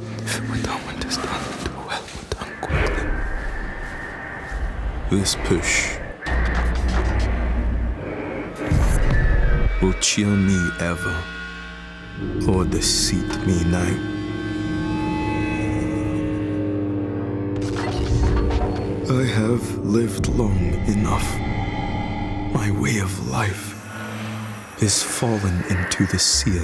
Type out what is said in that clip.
If it do well. This push will chill me ever, or deceit me night. I have lived long enough. My way of life is fallen into the sear.